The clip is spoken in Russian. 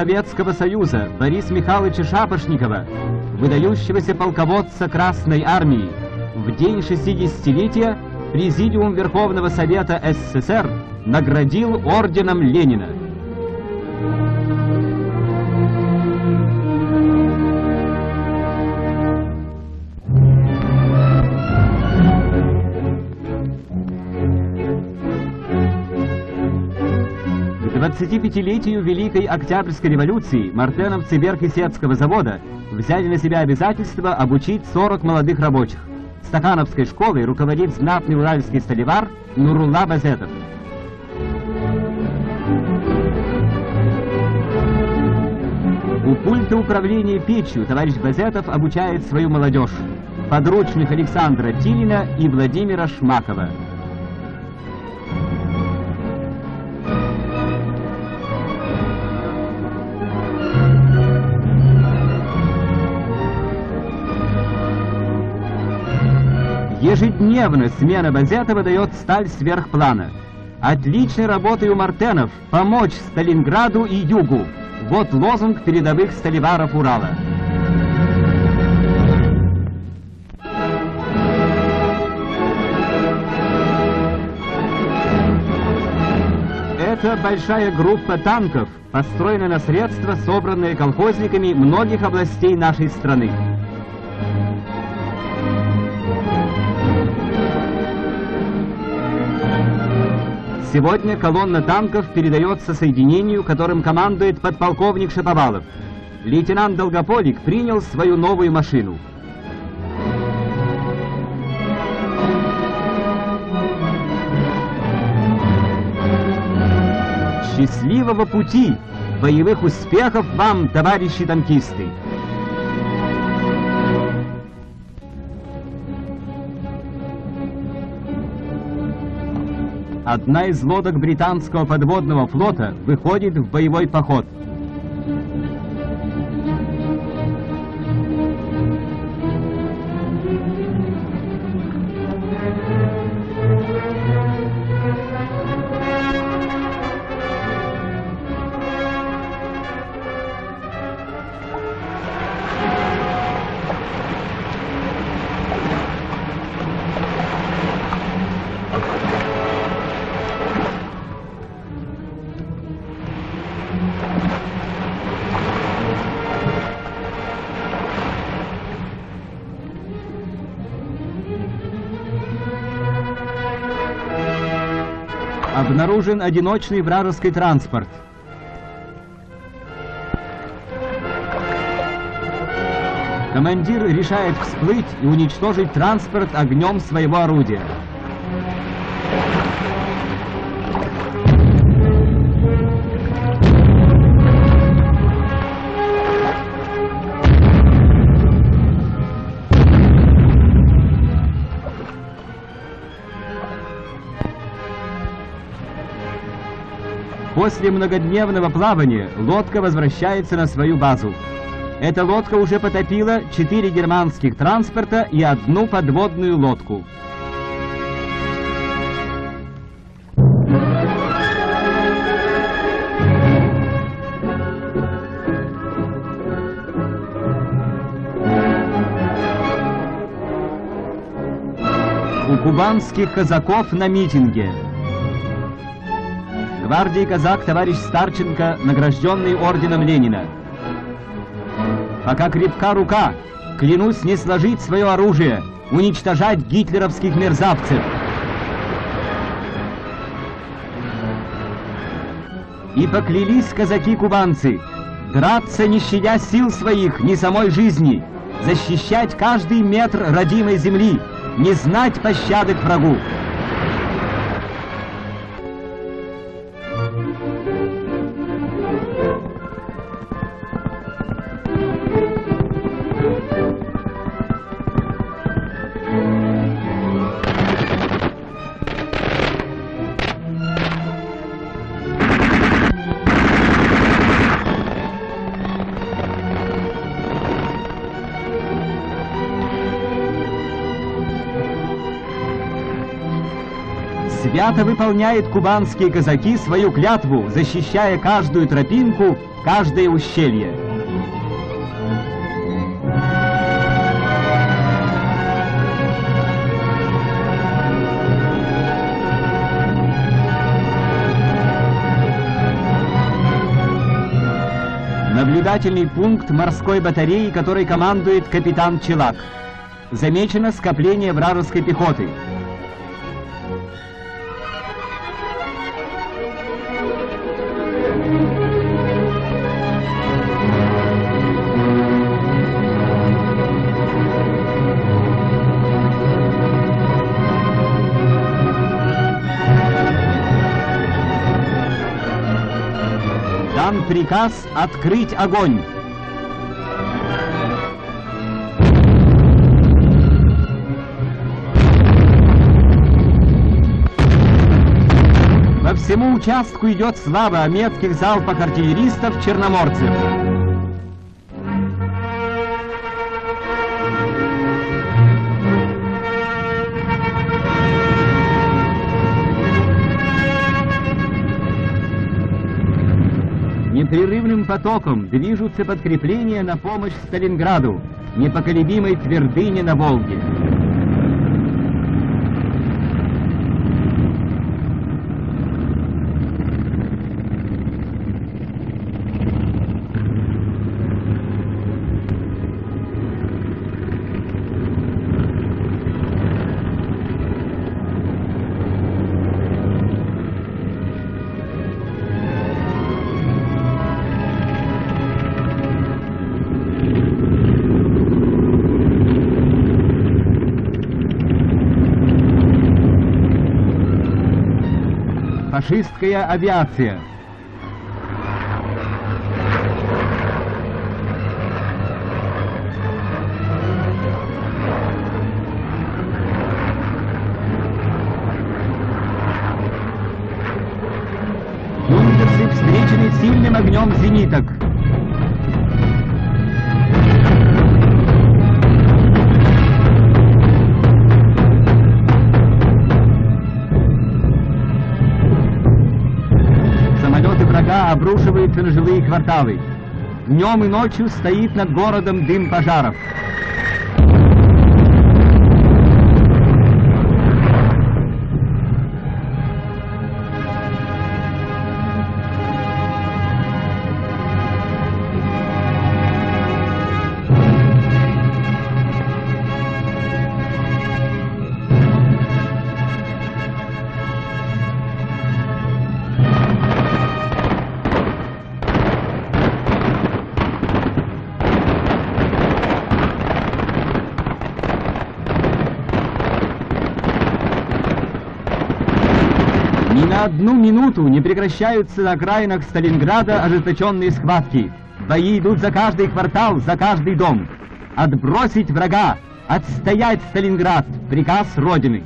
Советского Союза Бориса Михайловича Шапошникова, выдающегося полководца Красной Армии, в день 60-летия Президиум Верховного Совета СССР наградил орденом Ленина. 25-летию Великой Октябрьской революции мартеновцы Верхесецкого завода взяли на себя обязательство обучить 40 молодых рабочих. Стахановской школой руководит знатный уральский столевар Нурулла Базетов. У пульта управления печью товарищ Базетов обучает свою молодежь. Подручных Александра Тилина и Владимира Шмакова. Ежедневно смена Базетова дает сталь сверхплана. Отличной работой у Мартенов помочь Сталинграду и Югу. Вот лозунг передовых столеваров Урала. Это большая группа танков, построена на средства, собранные колхозниками многих областей нашей страны. Сегодня колонна танков передается соединению, которым командует подполковник Шаповалов. Лейтенант Долгополик принял свою новую машину. Счастливого пути! Боевых успехов вам, товарищи танкисты! Одна из лодок британского подводного флота выходит в боевой поход. Обнаружен одиночный вражеский транспорт. Командир решает всплыть и уничтожить транспорт огнем своего орудия. После многодневного плавания лодка возвращается на свою базу. Эта лодка уже потопила четыре германских транспорта и одну подводную лодку. У кубанских казаков на митинге гвардии казак товарищ Старченко, награжденный орденом Ленина. Пока крепка рука, клянусь не сложить свое оружие, уничтожать гитлеровских мерзавцев. И поклялись казаки-кубанцы драться, не щадя сил своих, ни самой жизни, защищать каждый метр родимой земли, не знать пощады к врагу. Свято выполняет кубанские казаки свою клятву, защищая каждую тропинку, каждое ущелье. Наблюдательный пункт морской батареи, которой командует капитан Челак. Замечено скопление вражеской пехоты. Дан приказ открыть огонь. По всему участку идет слава о метких залпах артиллеристов-черноморцев. Непрерывным потоком движутся подкрепления на помощь Сталинграду, непоколебимой твердыне на Волге. Фашистская авиация. Юнкерсы встречены сильным огнем зениток. На жилые кварталы. Днем и ночью стоит над городом дым пожаров. На одну минуту не прекращаются на окраинах Сталинграда ожесточенные схватки. Бои идут за каждый квартал, за каждый дом. Отбросить врага, отстоять Сталинград, приказ Родины.